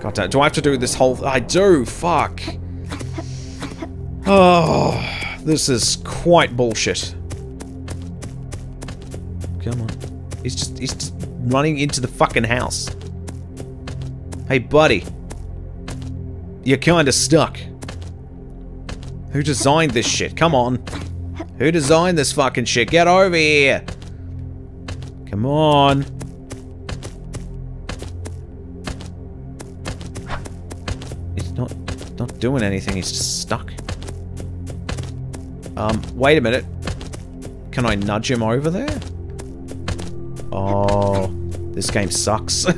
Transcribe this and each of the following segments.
God damn, do I have to do this whole... I do, fuck. Oh, this is quite bullshit. Come on. He's just, he's just running into the fucking house. Hey, buddy. You're kinda stuck. Who designed this shit? Come on. Who designed this fucking shit? Get over here. Come on. Doing anything. He's just stuck. Um, wait a minute. Can I nudge him over there? Oh, this game sucks.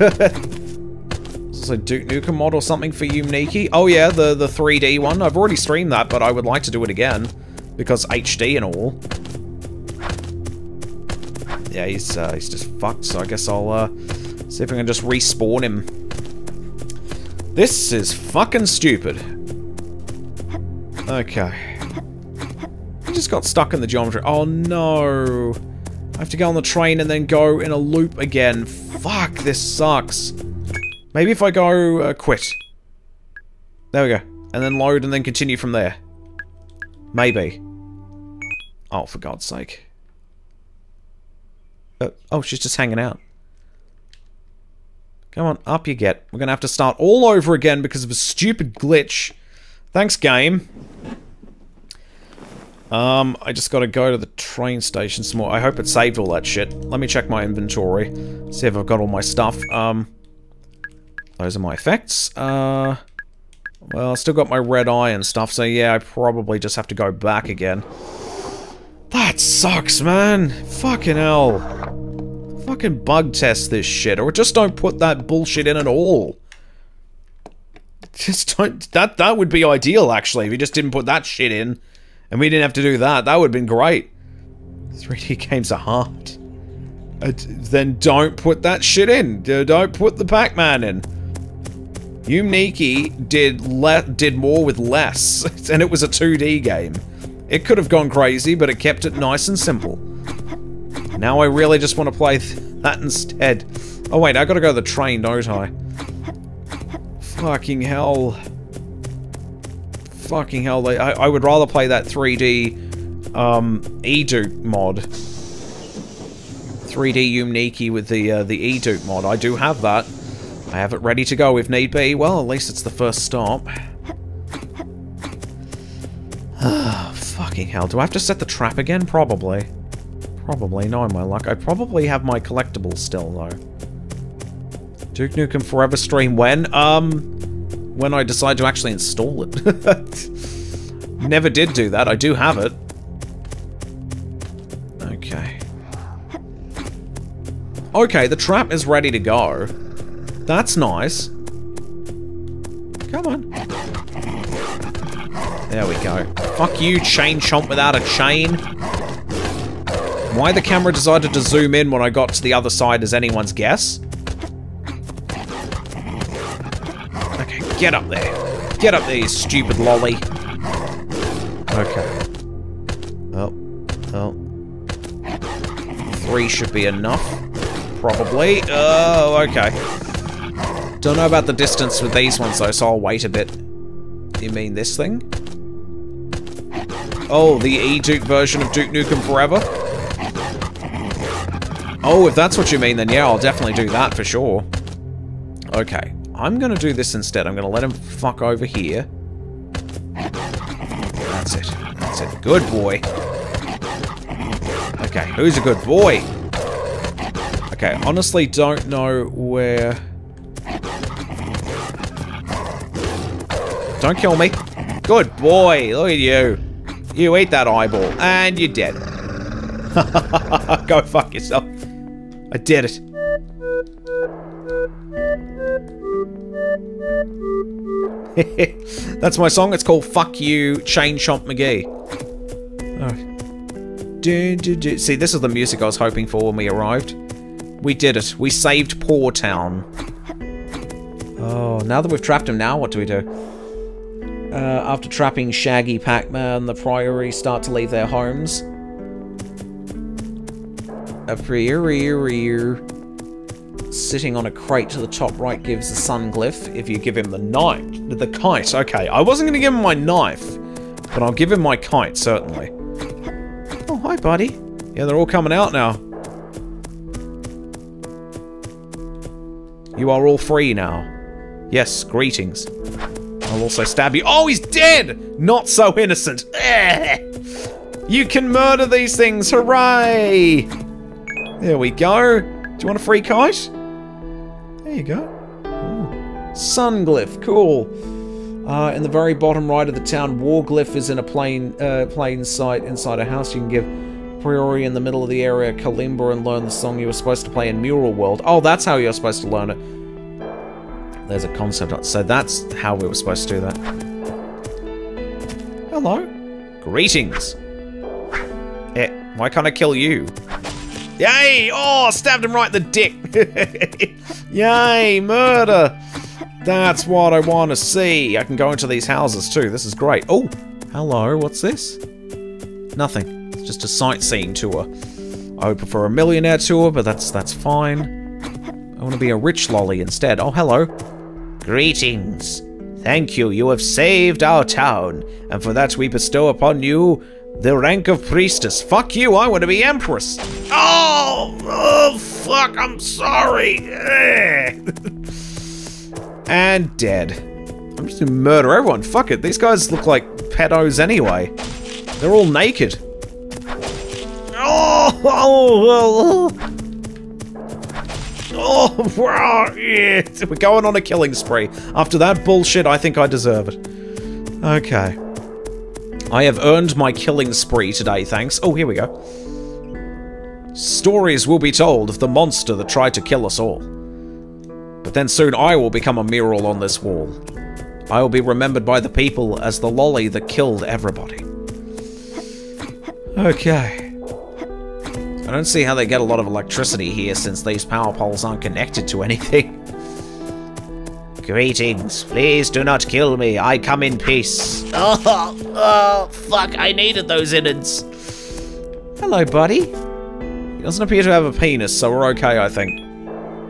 This Duke Nukem mod or something for you, Niki? Oh yeah, the, the 3D one. I've already streamed that, but I would like to do it again. Because HD and all. Yeah, he's, uh, he's just fucked, so I guess I'll uh, see if I can just respawn him. This is fucking stupid. Okay. I just got stuck in the geometry. Oh no. I have to go on the train and then go in a loop again. Fuck, this sucks. Maybe if I go uh, quit. There we go. And then load and then continue from there. Maybe. Oh, for God's sake. Uh, oh, she's just hanging out. Come on, up you get. We're going to have to start all over again because of a stupid glitch. Thanks, game. Um, I just gotta go to the train station some more. I hope it saved all that shit. Let me check my inventory. See if I've got all my stuff. Um, those are my effects. Uh, well, I still got my red eye and stuff, so yeah, I probably just have to go back again. That sucks, man. Fucking hell. Fucking bug test this shit, or just don't put that bullshit in at all. Just don't- that, that would be ideal, actually, if you just didn't put that shit in. And we didn't have to do that. That would have been great. 3D games are hard. Uh, then don't put that shit in. Don't put the Pac-Man in. Yume Nikki did did more with less, and it was a 2D game. It could have gone crazy, but it kept it nice and simple. Now I really just want to play th that instead. Oh wait, I gotta go to the train, don't I? Fucking hell. Fucking hell, I, I would rather play that 3D um, mod. 3D Yume Nikki with the uh, the Eduke mod. I do have that. I have it ready to go if need be. Well, at least it's the first stop. Ah, fucking hell. Do I have to set the trap again? Probably. Probably. Knowing my luck. I probably have my collectibles still, though. Duke Nukem Forever stream when? Um, when I decide to actually install it. Never did do that. I do have it. Okay. Okay, the trap is ready to go. That's nice. Come on. There we go. Fuck you, chain chomp without a chain. Why the camera decided to zoom in when I got to the other side is anyone's guess. Get up there. Get up there, you stupid lolly. Okay. Oh. Oh. Three should be enough. Probably. Oh, okay. Don't know about the distance with these ones though, so I'll wait a bit. You mean this thing? Oh, the E-Duke version of Duke Nukem Forever? Oh, if that's what you mean, then yeah, I'll definitely do that for sure. Okay, I'm gonna do this instead. I'm gonna let him fuck over here. That's it. That's it. Good boy. Okay, who's a good boy? Okay, honestly don't know where... Don't kill me. Good boy. Look at you. You eat that eyeball. And you're dead. Go fuck yourself. I did it. That's my song. It's called Fuck You, Chain Chomp McGee. Oh. Do, do, do. See, this is the music I was hoping for when we arrived. We did it. We saved Poor Town. Oh, now that we've trapped him now, what do we do? Uh, after trapping Shaggy Pac-Man, the Priory start to leave their homes. A Priory Sitting on a crate to the top right gives the sun glyph. If you give him the knife, the kite. Okay, I wasn't going to give him my knife, but I'll give him my kite, certainly. Oh, hi, buddy. Yeah, they're all coming out now. You are all free now. Yes, greetings. I'll also stab you. Oh, he's dead! Not so innocent. You can murder these things. Hooray! There we go. Do you want a free kite? There you go. Ooh. Sun glyph. Cool. Uh, in the very bottom right of the town, war glyph is in a plain, uh, plain sight inside a house. You can give priori in the middle of the area kalimba and learn the song you were supposed to play in Mural World. Oh, that's how you're supposed to learn it. There's a concept. So that's how we were supposed to do that. Hello. Greetings. Eh, why can't I kill you? Yay! Oh, stabbed him right in the dick. Yay, murder. That's what I want to see. I can go into these houses too. This is great. Oh, hello. What's this? Nothing. It's just a sightseeing tour. I would prefer a millionaire tour, but that's that's fine. I want to be a rich lolly instead. Oh, hello. Greetings. Thank you. You have saved our town, and for that we bestow upon you the rank of priestess. Fuck you, I want to be empress. Oh, oh fuck, I'm sorry. and dead. I'm just gonna murder everyone. Fuck it, these guys look like pedos anyway. They're all naked. Oh, oh, oh, oh, wow, yeah. We're going on a killing spree. After that bullshit, I think I deserve it. Okay. I have earned my killing spree today, thanks. Oh, here we go. Stories will be told of the monster that tried to kill us all. But then soon I will become a mural on this wall. I will be remembered by the people as the lolly that killed everybody. Okay. I don't see how they get a lot of electricity here since these power poles aren't connected to anything. Greetings. Please do not kill me. I come in peace. Oh, oh, fuck. I needed those innards. Hello, buddy. He doesn't appear to have a penis, so we're okay, I think.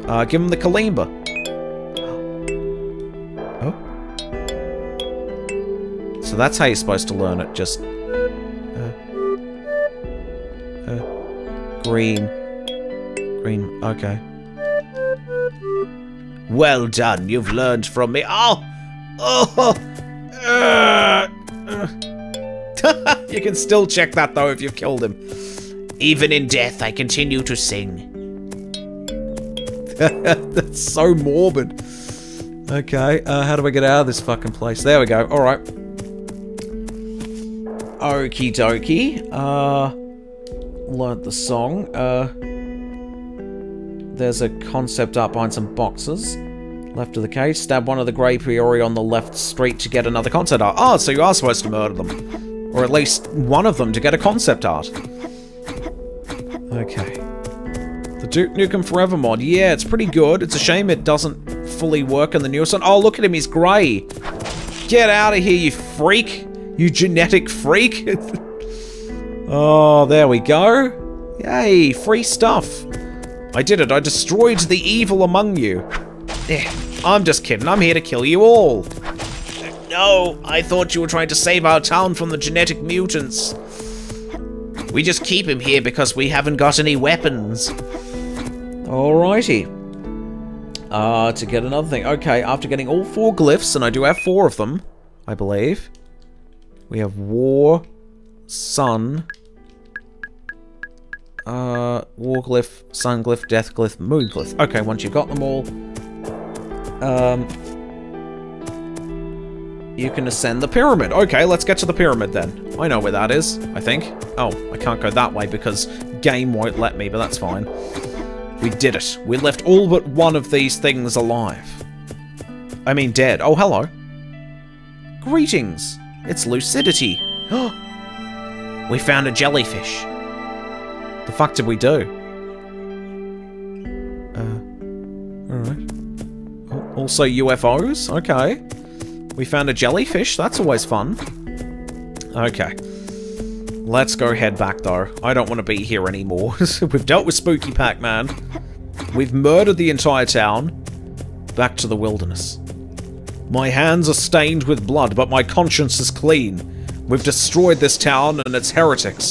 Uh, give him the kalimba. Oh. So that's how you're supposed to learn it, just... Uh, uh, green. Green, okay. Well done, you've learned from me. Oh! Oh! You can still check that though if you've killed him. Even in death, I continue to sing. That's so morbid. Okay, uh, how do I get out of this fucking place? There we go. Alright. Okie dokie. Uh, learned the song. Uh, there's a concept art behind some boxes. Left of the case. Stab one of the grey priori on the left street to get another concept art. Oh, so you are supposed to murder them. Or at least one of them to get a concept art. Okay. The Duke Nukem Forever mod. Yeah, it's pretty good. It's a shame it doesn't fully work in the newest one. Oh, look at him. He's grey. Get out of here, you freak. You genetic freak. oh, there we go. Yay, free stuff. I did it. I destroyed the evil among you. Eh, I'm just kidding. I'm here to kill you all. No, I thought you were trying to save our town from the genetic mutants. We just keep him here because we haven't got any weapons. Alrighty. Uh, to get another thing. Okay, after getting all four glyphs, and I do have four of them, I believe. We have War, Sun, uh, War Glyph, Sun Glyph, Death Glyph, Moon Glyph. Okay, once you've got them all, um, you can ascend the pyramid. Okay, let's get to the pyramid then. I know where that is, I think. Oh, I can't go that way because game won't let me, but that's fine. We did it. We left all but one of these things alive. I mean dead. Oh, hello. Greetings. It's Lucidity. we found a jellyfish. The fuck did we do? Uh, alright. Also UFOs? Okay. We found a jellyfish. That's always fun. Okay. Let's go head back, though. I don't want to be here anymore. We've dealt with Spooky Pac-Man. We've murdered the entire town. Back to the wilderness. My hands are stained with blood, but my conscience is clean. We've destroyed this town and its heretics.